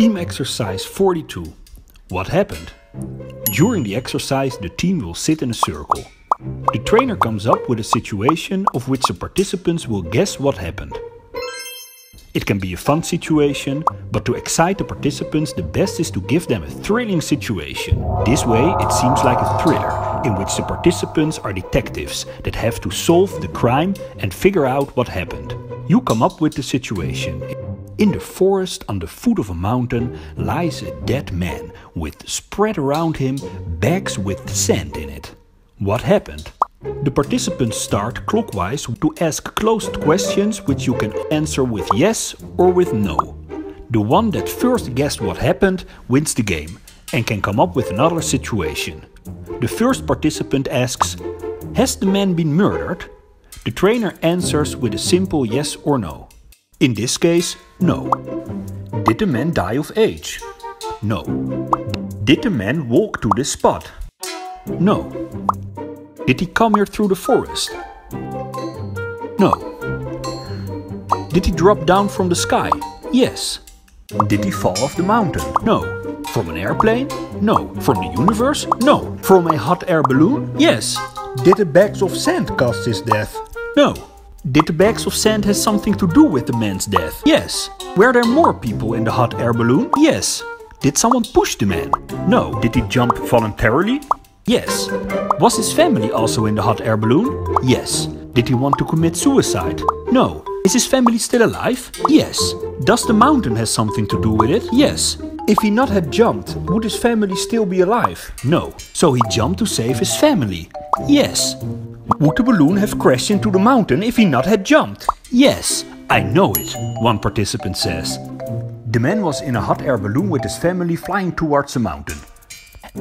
Team exercise 42. What happened? During the exercise, the team will sit in a circle. The trainer comes up with a situation of which the participants will guess what happened. It can be a fun situation, but to excite the participants the best is to give them a thrilling situation. This way it seems like a thriller, in which the participants are detectives that have to solve the crime and figure out what happened. You come up with the situation. In the forest on the foot of a mountain lies a dead man with spread around him bags with sand in it. What happened? The participants start clockwise to ask closed questions which you can answer with yes or with no. The one that first guessed what happened wins the game and can come up with another situation. The first participant asks, Has the man been murdered? The trainer answers with a simple yes or no. In this case, no. Did the man die of age? No. Did the man walk to this spot? No. Did he come here through the forest? No. Did he drop down from the sky? Yes. Did he fall off the mountain? No. From an airplane? No. From the universe? No. From a hot air balloon? Yes. Did the bags of sand cause his death? No. Did the bags of sand have something to do with the man's death? Yes. Were there more people in the hot air balloon? Yes. Did someone push the man? No. Did he jump voluntarily? Yes. Was his family also in the hot air balloon? Yes. Did he want to commit suicide? No. Is his family still alive? Yes. Does the mountain have something to do with it? Yes. If he not had jumped, would his family still be alive? No. So he jumped to save his family? Yes. Would the balloon have crashed into the mountain if he not had jumped? Yes, I know it, one participant says. The man was in a hot air balloon with his family flying towards the mountain.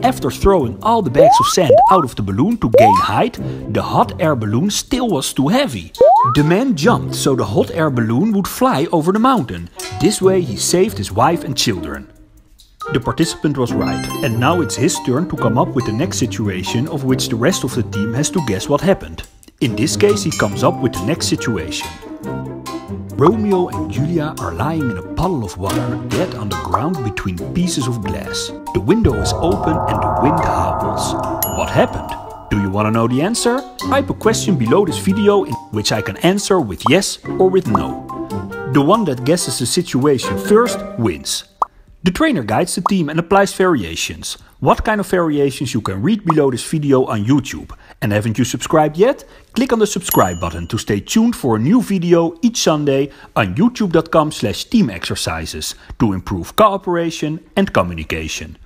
After throwing all the bags of sand out of the balloon to gain height, the hot air balloon still was too heavy. The man jumped so the hot air balloon would fly over the mountain. This way he saved his wife and children. The participant was right, and now it's his turn to come up with the next situation of which the rest of the team has to guess what happened. In this case he comes up with the next situation. Romeo and Julia are lying in a puddle of water, dead on the ground between pieces of glass. The window is open and the wind howls. What happened? Do you want to know the answer? Type a question below this video in which I can answer with yes or with no. The one that guesses the situation first wins. The trainer guides the team and applies variations. What kind of variations you can read below this video on YouTube. And haven't you subscribed yet? Click on the subscribe button to stay tuned for a new video each Sunday on youtube.com slash teamexercises to improve cooperation and communication.